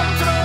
control.